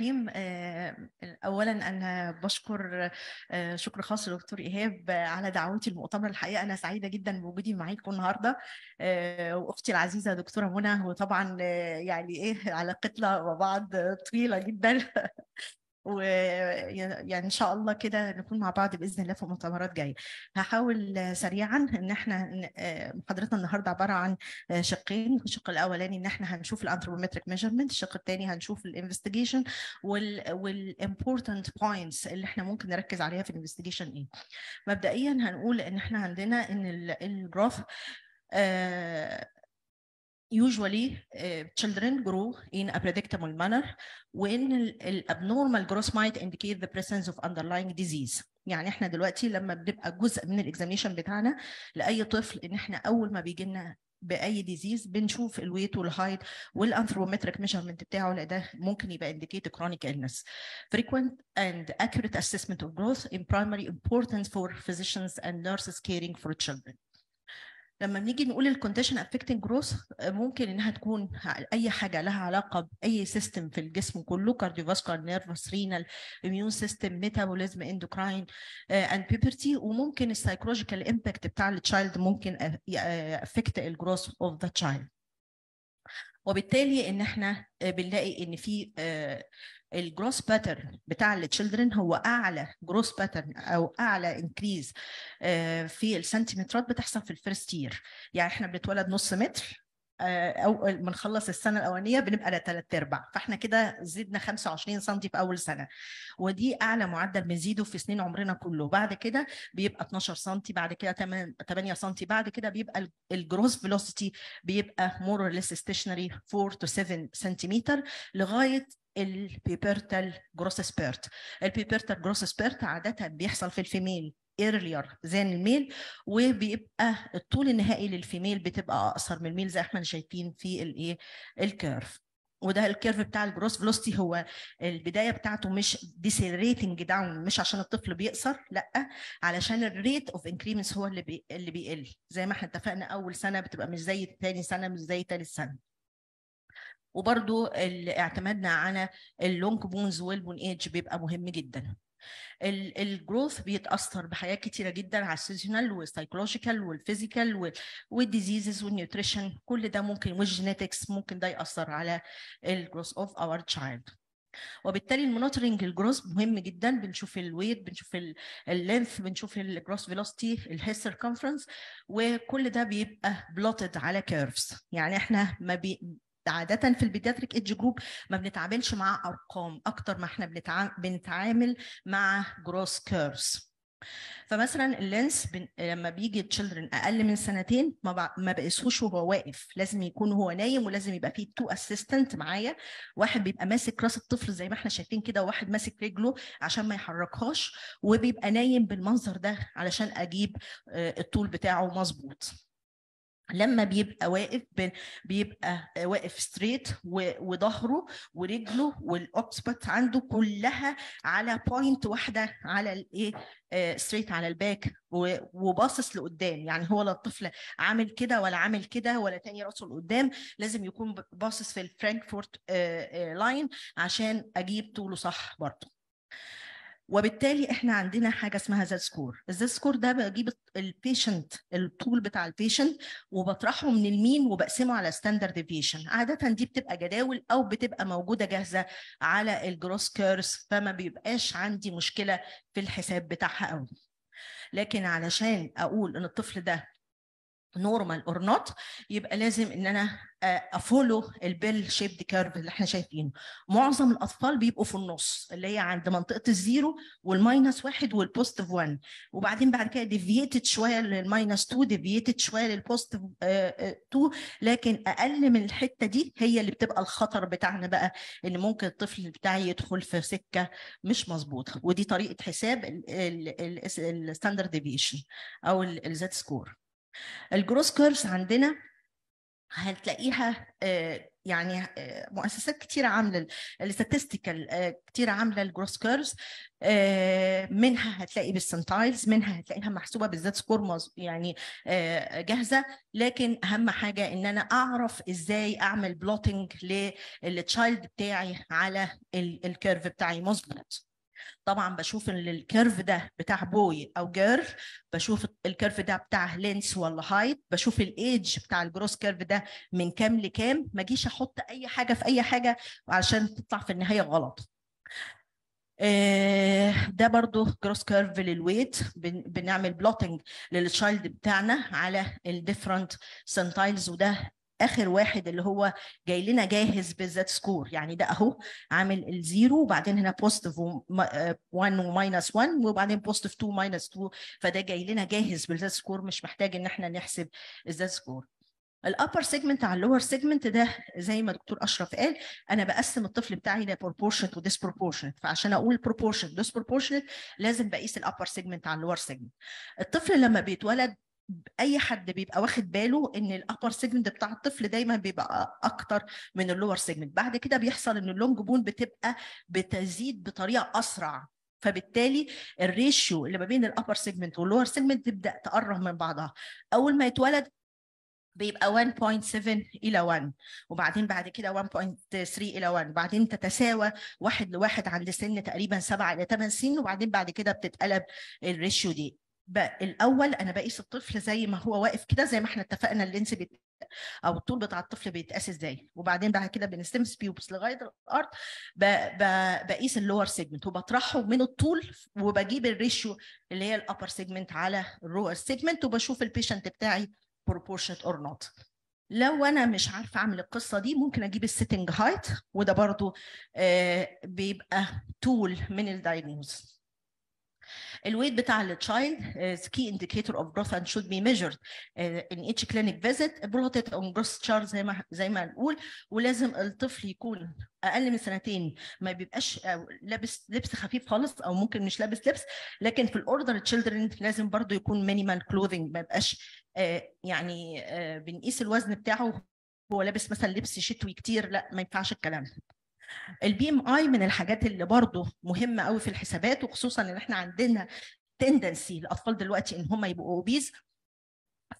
الرحيم اولا أنا بشكر شكر خاص للدكتور إيهاب على دعوتي المؤتمر الحقيقة أنا سعيدة جدا بوجودي معاكم النهارده وأختي العزيزة دكتورة منى وطبعا يعني إيه علاقتنا مع بعض طويلة جدا. ويعني إن شاء الله كده نكون مع بعض بإذن الله في مؤتمرات جاية هحاول سريعا إن إحنا محاضرتنا النهارده عبارة عن شقين. الشق الأولاني إن إحنا هنشوف ال anthropometric measurement الشق الثاني هنشوف ال investigation وال important points اللي إحنا ممكن نركز عليها في ال investigation إيه. مبدئيا هنقول إن إحنا عندنا إن ال growth usually uh, children grow in a predictable manner when الابنورمال growth might indicate the presence of underlying disease يعني احنا دلوقتي لما بنبقى جزء من الاكزاميشن بتاعنا لاي طفل ان احنا اول ما بيجي لنا باي ديزيز بنشوف الويت والهايت والانثرومتريك ميجرمنت بتاعه لان ده ممكن يبقى indicate chronic illness frequent and accurate assessment of growth in primary importance for physicians and nurses caring for children لما بنيجي نقول ال condition affecting growth ممكن إنها تكون أي حاجة لها علاقة ب any system في الجسم كله cardiovascular nervous renal immune system metabolism endocrine and puberty وممكن ال psychological impact بتاع ال child ممكن affect ال growth of the child وبالتالي إن إحنا بنلاقي إن في ال growth pattern بتاع ال children هو أعلى growth pattern أو أعلى increase في السنتيمترات بتحصل في ال first year يعني إحنا بنتولد نص متر أو بنخلص السنة الأولانية بنبقى على ثلاث أرباع فإحنا كده زدنا 25 سم في أول سنة. ودي أعلى معدل بنزيده في سنين عمرنا كله. بعد كده بيبقى 12 سم بعد كده 8 سم بعد كده بيبقى ال growth velocity بيبقى more less stationary 4 to 7 سنتيمتر لغاية ال pubertal growth spurt ال pubertal growth spurt عادة بيحصل في ال female earlier than ال male وبيبقى الطول النهائي لل female بتبقى أقصر من ال male زي إحنا شايفين في الايه ال curve وده ال curve بتاع ال growth velocity هو البداية بتاعته مش decelerating down مش عشان الطفل بيقصر لأ علشان ال rate of increments هو اللي بي اللي بيقل. زي ما إحنا اتفقنا أول سنة بتبقى مش زي ثاني سنة مش زي ثالث سنة. وبرضو اعتمادنا على ال long bones وال bone age بيبقى مهم جدا. ال growth بيتأثر بحاجات كتيرة جدا على السيزونال والسايكولوجيكال والفيزيكال والديزيزز والنيوتريشن كل ده ممكن وال genetics ممكن ده يأثر على ال growth of our child وبالتالي ال monitoring ال growth مهم جدا. بنشوف ال weight بنشوف ال length بنشوف ال growth velocity ال head circumference وكل ده بيبقى plotted على curves يعني إحنا ما بي عادة في ال pediatric age group ما بنتعاملش مع أرقام أكتر ما إحنا بنتعامل مع growth curves فمثلا ال length بن... لما بيجي children أقل من سنتين ما, ب... ما بقيسهوش وهو واقف. لازم يكون هو نايم ولازم يبقى فيه two assistant معايا. واحد بيبقى ماسك رأس الطفل زي ما إحنا شايفين كده وواحد ماسك رجله عشان ما يحركهاش وبيبقى نايم بالمنظر ده علشان أجيب الطول بتاعه مظبوط. لما بيبقى واقف بيبقى واقف straight وظهره ورجله وال occiput عنده كلها على point واحدة على الايه straight على ال back وباصص لقدام. يعني هو لا الطفل عامل كده ولا عامل كده ولا تاني راسه لقدام لازم يكون باصص في ال Frankfurt line عشان أجيب طوله صح برضه. وبالتالي إحنا عندنا حاجة اسمها Z score ال Z score ده بجيب ال patient الطول بتاع ال patient وبطرحه من ال mean وبقسمه على standard deviation عادة دي بتبقى جداول أو بتبقى موجودة جاهزة على ال growth curves فما بيبقاش عندي مشكلة في الحساب بتاعها قوي لكن علشان أقول إن الطفل ده normal or not يبقى لازم إن أنا أ follow ال bell shaped curve اللي إحنا شايفينه. معظم الأطفال بيبقوا في النص اللي هي عند منطقة ال zero وال minus واحد وال positive 1 وبعدين بعد كده deviated شوية لل minus 2 deviated شوية لل positive 2 لكن أقل من الحتة دي هي اللي بتبقى الخطر بتاعنا بقى إن ممكن الطفل بتاعي يدخل في سكة مش مظبوطة. ودي طريقة حساب ال standard deviation أو ال Z score ال growth curves عندنا هتلاقيها يعني مؤسسات كتيرة عاملة ال statistical كتيرة عاملة ال growth curves منها هتلاقي بال centiles منها هتلاقيها محسوبة بال Z score يعني جاهزة. لكن أهم حاجة إن أنا أعرف إزاي أعمل plotting لل child بتاعي على ال curve بتاعي مظبوط. طبعا بشوف إن ال curve ده بتاع boy أو girl بشوف ال curve ده بتاع length ولا height بشوف الايدج بتاع ال growth curve ده من كام لكام. ما أجيش أحط أي حاجة في أي حاجة عشان تطلع في النهاية غلط. ده برضو growth curve لل weight بنعمل plotting لل child بتاعنا على ال different centiles وده آخر واحد اللي هو جاي لنا جاهز بال Z score يعني ده أهو عامل ال zero وبعدين هنا positive 1 و minus 1 وبعدين positive 2 minus 2 فده جاي لنا جاهز بال Z score مش محتاج إن إحنا نحسب ال Z score ال upper segment على ال lower segment ده زي ما دكتور أشرف قال أنا بقسم الطفل بتاعي ل proportionate و disproportionate فعشان أقول proportionate disproportionate لازم بقيس ال upper segment على ال lower segment الطفل لما بيتولد أي حد بيبقى واخد باله إن ال upper segment بتاع الطفل دايما بيبقى أكتر من ال lower segment بعد كده بيحصل إن ال long bone بتبقى بتزيد بطريقة أسرع. فبالتالي ال ratio اللي ما بين ال upper segment وال lower segment تبدأ تقرب من بعضها. أول ما يتولد بيبقى 1.7 إلى 1 وبعدين بعد كده 1.3 إلى 1 وبعدين تتساوى واحد لواحد عند سن تقريبا 7 إلى 8 سنين. وبعدين بعد كده بتتقلب ال ratio دي. الأول أنا بقيس الطفل زي ما هو واقف كده زي ما إحنا اتفقنا ال length بيت... أو الطول بتاع الطفل بيتقاس إزاي وبعدين بعد كده من symphysis pubis لغاية الأرض. بقيس ال lower segment وبطرحه من الطول وبجيب ال ratio اللي هي ال upper segment على ال lower segment وبشوف ال patient بتاعي proportionate or not لو أنا مش عارفة أعمل القصة دي ممكن أجيب ال sitting height وده برضو آه بيبقى tool من ال diagnosis ال weight بتاع ال child is key indicator of growth and should be measured uh, in each clinic visit plotted on growth chart زي ما زي ما نقول ولازم الطفل يكون أقل من سنتين ما بيبقاش لابس لبس خفيف خالص أو ممكن مش لابس لبس لكن في ال older children لازم برضو يكون minimal clothing ما يبقاش يعني بنقيس الوزن بتاعه هو لابس مثلا لبس شتوي كتير لا ما ينفعش الكلام. ده ال BMI من الحاجات اللي برضه مهمة قوي في الحسابات وخصوصا إن إحنا عندنا tendency الأطفال دلوقتي إن هم يبقوا obese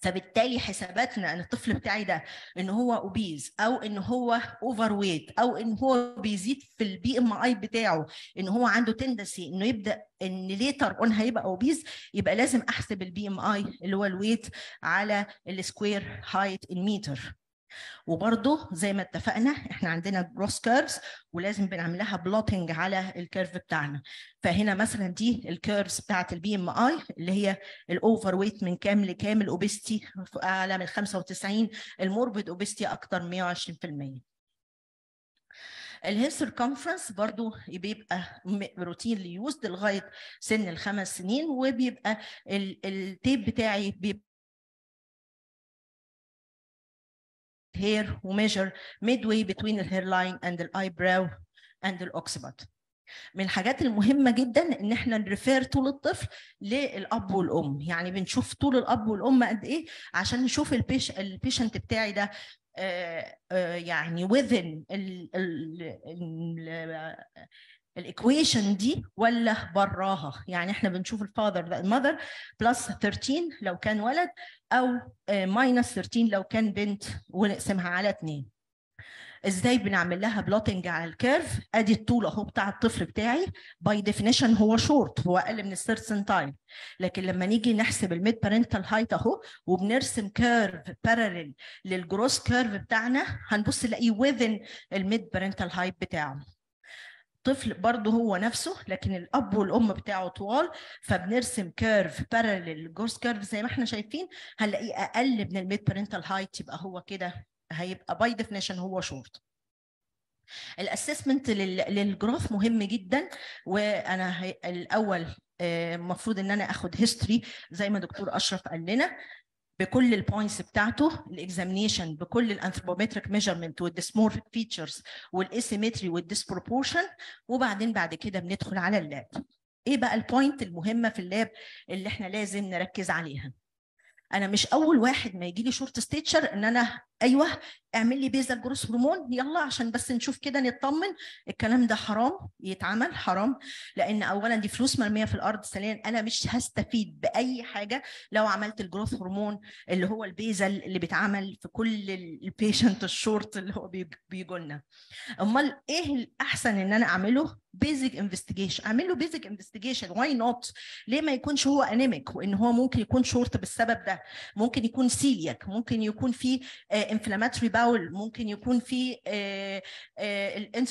فبالتالي حساباتنا إن الطفل بتاعي ده إن هو obese أو إن هو overweight أو إن هو بيزيد في ال BMI بتاعه إن هو عنده tendency إنه يبدأ إن later on هيبقى obese يبقى لازم أحسب ال BMI اللي هو ال weight على ال square height in meter وبرضه زي ما اتفقنا إحنا عندنا growth curves ولازم بنعمل لها plotting على ال curve بتاعنا. فهنا مثلا دي ال curves بتاعت ال BMI اللي هي ال overweight من كام لكام ال obesity اعلى من 95 ال morbid obesity أكتر من 120% ال head circumference برضو بيبقى routine used لغاية سن الخمس سنين وبيبقى ال tape بتاعي بيبقى here و measure midway between the hairline and the eyebrow and the occiput. من الحاجات المهمة جدا إن إحنا ن refer طول الطفل للأب والأم يعني بنشوف طول الأب والأم قد إيه عشان نشوف ال pa- ال patient بتاعي ده آآ آآ يعني within ال equation دي ولا براها؟ يعني إحنا بنشوف ال father ال mother plus 13 لو كان ولد أو minus 13 لو كان بنت ونقسمها على اثنين إزاي بنعمل لها plotting على ال curve؟ أدي الطول أهو بتاع الطفل بتاعي. by definition هو شورت هو أقل من ال third centile لكن لما نيجي نحسب ال mid parental height أهو وبنرسم curve parallel لل growth curve بتاعنا هنبص نلاقيه within ال mid parental height بتاعه. طفل برضه هو نفسه لكن الأب والأم بتاعه طوال فبنرسم curve parallel growth curve زي ما إحنا شايفين هنلاقيه أقل من ال mid parental height يبقى هو كده هيبقى by definition هو short ال assessment لل growth مهم جدا وأنا الأول المفروض إن أنا آخد history زي ما دكتور أشرف قال لنا. بكل ال points بتاعته ال examination بكل ال anthropometric measurement وال dysmorphic features وال asymmetry وال disproportion وبعدين بعد كده بندخل على ال lab. إيه بقى ال point المهمة في ال lab اللي إحنا لازم نركز عليها؟ أنا مش أول واحد ما يجي لي short stature إن أنا أيوه اعمل لي basal growth hormone يلا عشان بس نشوف كده نطمن. الكلام ده حرام يتعمل حرام. لأن اولا دي فلوس مرمية في الأرض. ثانيا أنا مش هستفيد بأي حاجة لو عملت ال growth hormone اللي هو ال basal اللي بيتعمل في كل ال patient ال short اللي هو بيجوا لنا. أمال إيه الأحسن إن أنا أعمله؟ basic investigation أعمل له basic investigation why not ليه ما يكونش هو anemic وإن هو ممكن يكون شورت بالسبب ده؟ ممكن يكون سيلياك ممكن يكون في inflammatory bowel ممكن يكون في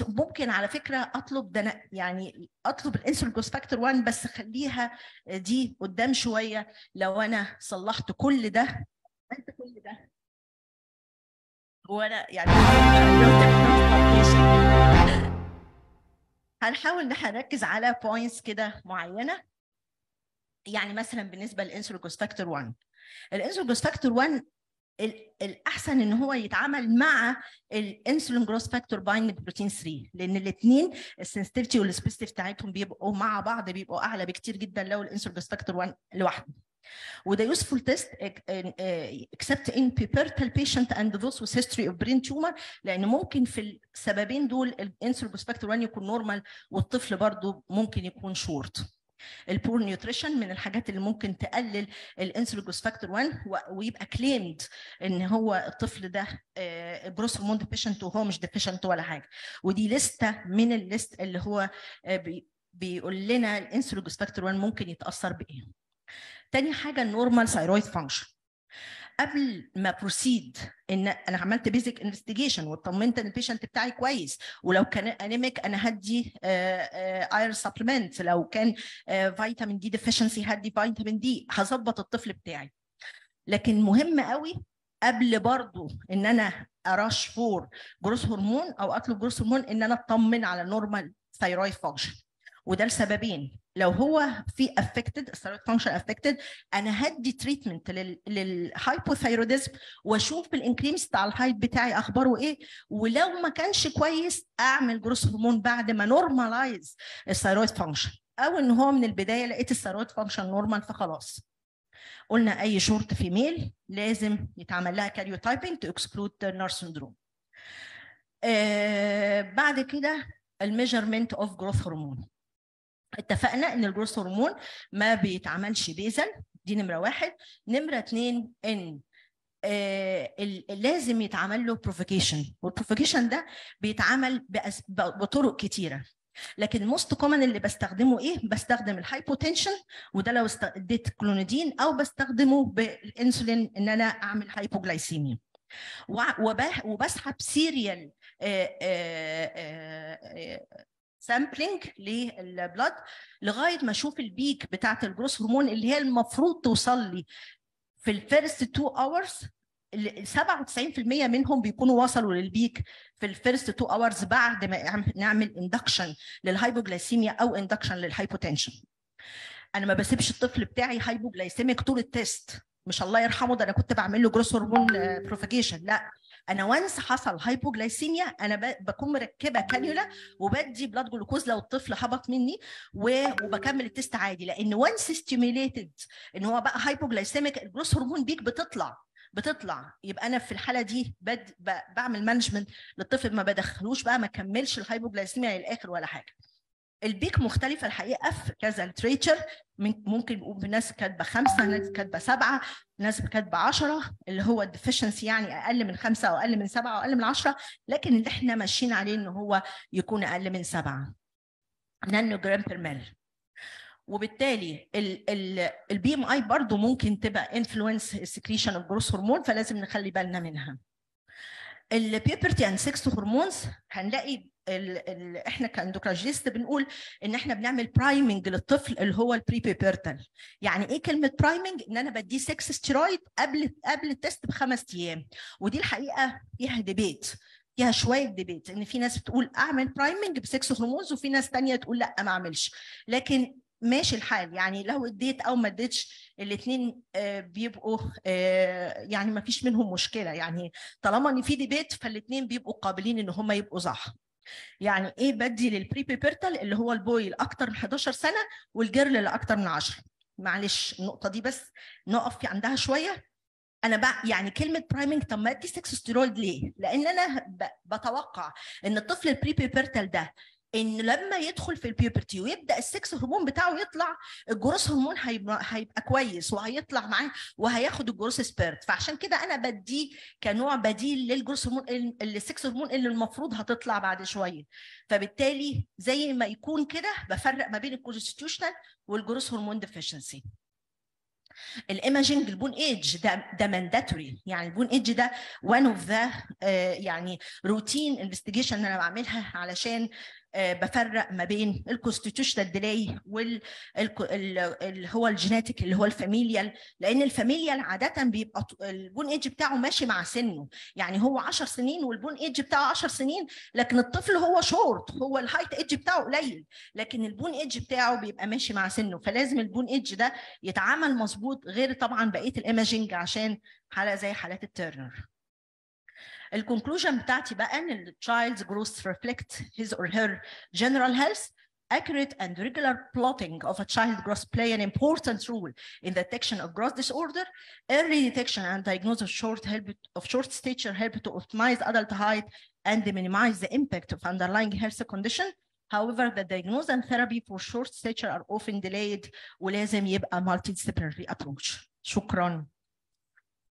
ممكن على فكرة أطلب ده يعني أطلب ال insulin growth factor 1 بس خليها دي قدام شوية. لو أنا صلحت كل ده عملت كل ده. وأنا يعني هنحاول إن إحنا نركز على points كده معينة. يعني مثلا بالنسبة لل insulin growth factor 1 ال insulin growth factor 1 الأحسن إن هو يتعمل مع ال insulin growth factor binding protein 3 لأن الاثنين ال sensitivity وال specificity بتاعتهم بيبقوا مع بعض بيبقوا أعلى بكتير جدا لو ال insulin growth factor 1 لوحده. وده useful test except in pubertal patient and those with history of brain tumor لأن ممكن في السببين دول ال insulin growth factor 1 يكون normal والطفل برضه ممكن يكون short ال poor nutrition من الحاجات اللي ممكن تقلل ال insulin growth factor 1 ويبقى claimed إن هو الطفل ده growth hormone deficient وهو مش deficient ولا حاجة. ودي list من ال list اللي هو بيقول لنا ال insulin growth factor 1 ممكن يتأثر بإيه. تاني حاجة ال normal thyroid function قبل ما proceed إن أنا عملت basic investigation واطمنت إن ال patient بتاعي كويس ولو كان anemic أنا هدي iron supplement لو كان vitamin D deficiency هدي vitamin D هظبط الطفل بتاعي. لكن مهم قوي قبل برضو إن أنا rush for growth hormone أو أطلب growth hormone إن أنا أطمن على normal thyroid function وده لسببين. لو هو في affected ال thyroid function affected أنا هدي treatment لل hypothyroidism وأشوف ال increments بتاع ال height بتاعي أخباره إيه. ولو ما كانش كويس أعمل growth hormone بعد ما normalize ال thyroid function أو إن هو من البداية لقيت ال thyroid function normal فخلاص. قلنا أي short female لازم يتعمل لها karyotyping to exclude Turner syndrome بعد كده ال measurement of growth hormone اتفقنا إن ال growth hormone ما بيتعملش basal دي نمرة واحد. نمرة اثنين إن آه لازم يتعمل له provocation وال provocation ده بيتعمل بطرق كتيرة. لكن most common اللي بستخدمه إيه؟ بستخدم ال hypotension وده لو اديت كلونيدين أو بستخدمه بالإنسولين إن أنا أعمل hypoglycemia وبسحب serial sampling لل blood لغاية ما أشوف ال peak بتاعة ال growth hormone اللي هي المفروض توصل لي في ال first 2 hours 97% منهم بيكونوا وصلوا لل peak في ال first 2 hours بعد ما نعمل induction لل hypoglycemia أو induction لل hypotension أنا ما بسيبش الطفل بتاعي hypoglycemic طول ال test مش الله يرحمه ده أنا كنت بعمل له growth hormone provocation لا. أنا once حصل hypoglycemia أنا بكون مركبة كانيولا وبدي blood glucose لو الطفل هبط مني وبكمل ال test عادي. لأن once stimulated إن هو بقى hypoglycemic ال growth hormone peak بتطلع بتطلع. يبقى أنا في الحالة دي بد بعمل management للطفل ما بدخلوش بقى ما كملش ال hypoglycemia للآخر ولا حاجة. ال peak مختلفة الحقيقة في كذا literature ممكن يبقوا ناس كاتبة خمسة ناس كاتبة سبعة ناس كاتبة عشرة اللي هو ال deficiency يعني أقل من خمسة أو أقل من سبعة أو أقل من عشرة لكن اللي إحنا ماشيين عليه إن هو يكون أقل من سبعة. nanogram per mil. وبالتالي ال BMI برضه ممكن تبقى influence ال secretion of growth hormone فلازم نخلي بالنا منها. ال puberty and sex hormones هنلاقي ال ال إحنا ك endocrinologist بنقول إن إحنا بنعمل priming للطفل اللي هو ال prepubertal يعني إيه كلمة priming إن أنا بديه sex steroid قبل قبل ال test بخمس أيام. ودي الحقيقة فيها debate فيها شوية debate إن في ناس بتقول أعمل priming ب sex hormones وفي ناس تانية تقول لأ ما أعملش. لكن ماشي الحال. يعني لو اديت أو ما اديتش الاثنين بيبقوا يعني ما فيش منهم مشكلة. يعني طالما إن في debate فالاثنين بيبقوا قابلين إن هم يبقوا صح. يعني إيه بدي لل prepubertal اللي هو ال boy لاكثر من 11 سنة وال girl لاكثر من 10 معلش النقطة دي بس نقف عندها شوية أنا بقى يعني كلمة priming طب ما ادي sex steroid ليه؟ لأن أنا بتوقع إن الطفل ال prepubertal ده إن لما يدخل في ال puberty ويبدأ ال sex hormone بتاعه يطلع ال growth hormone هيبقى, كويس وهيطلع معاه وهياخد ال growth spurt فعشان كده أنا بديه كنوع بديل لل growth hormone ال sex hormone اللي المفروض هتطلع بعد شوية. فبالتالي زي ما يكون كده بفرق ما بين الكونستيتيوشنال والجروس هرمون ديفيشنسي الايماجينج البون ايج ده ده mandatory يعني ال bone age ده one of the يعني routine investigation أنا بعملها علشان بفرق ما بين ال constitutional delay وال اللي هو ال genetic اللي هو ال familial لأن ال familial عادة بيبقى ال bone age بتاعه ماشي مع سنه. يعني هو 10 سنين وال bone age بتاعه 10 سنين لكن الطفل هو شورت هو ال height age بتاعه قليل. لكن ال bone age بتاعه بيبقى ماشي مع سنه. فلازم ال bone age ده يتعامل مظبوط غير طبعا بقية ال imaging عشان حالة زي حالات ال Turner. الكونكلوجن بتاعتي بقى ان ال child's growth reflect his or her general health accurate and regular plotting of a child growth play an important role in the detection of growth disorder early detection and diagnosis of short help of short stature help to optimize adult height and minimize the impact of underlying health condition However, the diagnosis and therapy for short stature are often delayed ولازم يبقى multidisciplinary approach. شكرا.